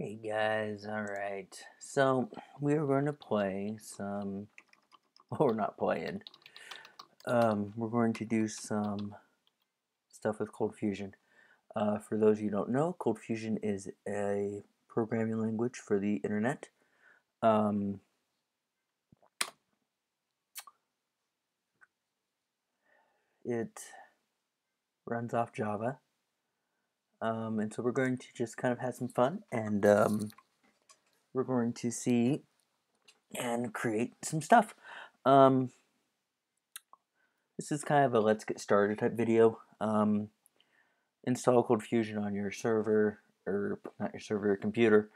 Hey guys, alright. So, we are going to play some. Well, we're not playing. Um, we're going to do some stuff with ColdFusion. Uh, for those of you who don't know, ColdFusion is a programming language for the internet. Um, it runs off Java. Um, and so we're going to just kind of have some fun and um, we're going to see and create some stuff. Um, this is kind of a let's get started type video. Um, install ColdFusion on your server, or not your server, your computer.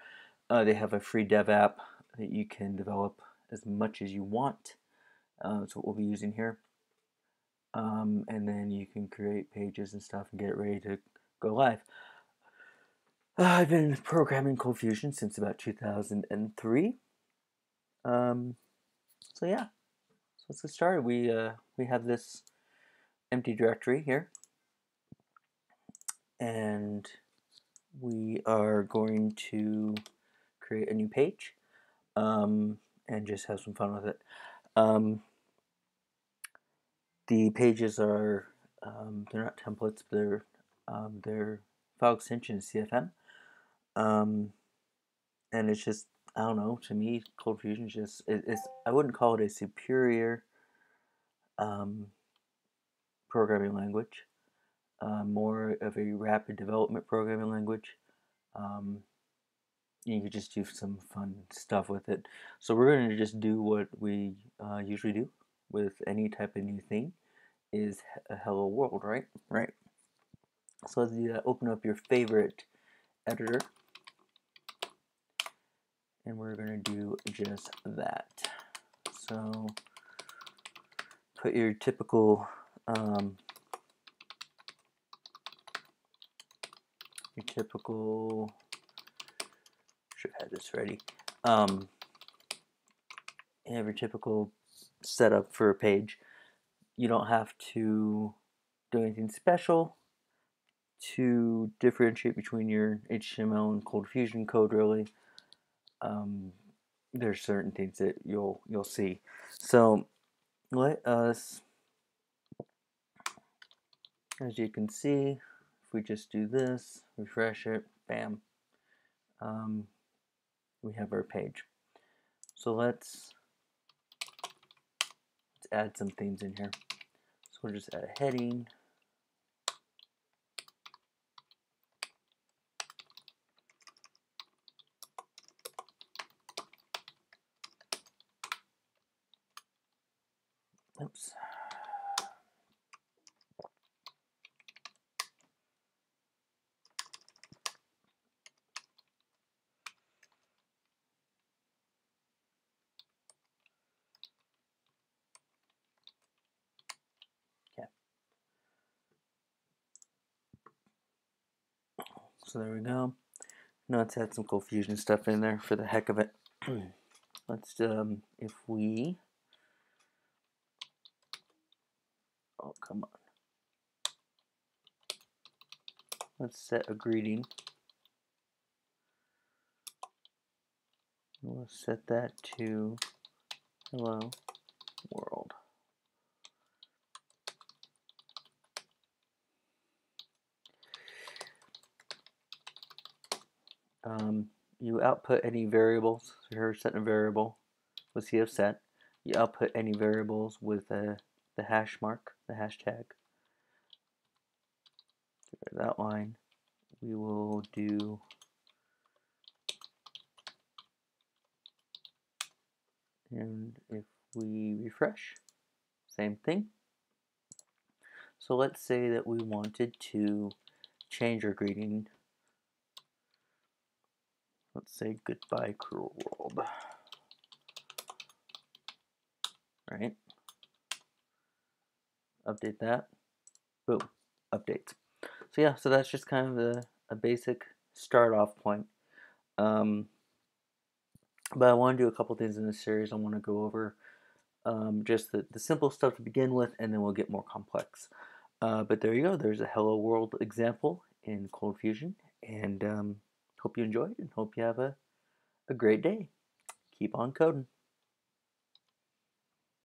Uh, they have a free dev app that you can develop as much as you want. Uh, that's what we'll be using here. Um, and then you can create pages and stuff and get ready to go live. Uh, I've been programming ColdFusion since about 2003. Um, so yeah, so let's get started. We uh, we have this empty directory here, and we are going to create a new page um, and just have some fun with it. Um, the pages are um, they're not templates, they're um, they're file extensions CFM, um, and it's just I don't know. To me, ColdFusion is just it, it's I wouldn't call it a superior um, programming language, uh, more of a rapid development programming language. Um, you could just do some fun stuff with it. So we're going to just do what we uh, usually do with any type of new thing is a hello world, right? Right. So let's that. Open up your favorite editor and we're going to do just that. So put your typical um, your typical should have this ready. Um, have your typical setup for a page. You don't have to do anything special to differentiate between your HTML and ColdFusion code really um, there's certain things that you'll you'll see. So let us, as you can see, if we just do this, refresh it, bam, um, we have our page. So let's let's add some things in here. So we'll just add a heading. Oops. Okay. So there we go. Now let's add some ColdFusion stuff in there for the heck of it. let's um if we Oh, come on. Let's set a greeting. We'll set that to hello world. Um, you output any variables. So here, set a variable with CF set. You output any variables with a the hash mark, the hashtag. That line, we will do and if we refresh, same thing. So let's say that we wanted to change our greeting. Let's say goodbye cruel world. Right? Update that, boom, updates. So yeah, so that's just kind of a, a basic start off point. Um, but I want to do a couple things in this series. I want to go over um, just the, the simple stuff to begin with, and then we'll get more complex. Uh, but there you go. There's a Hello World example in ColdFusion, and um, hope you enjoyed and hope you have a, a great day. Keep on coding.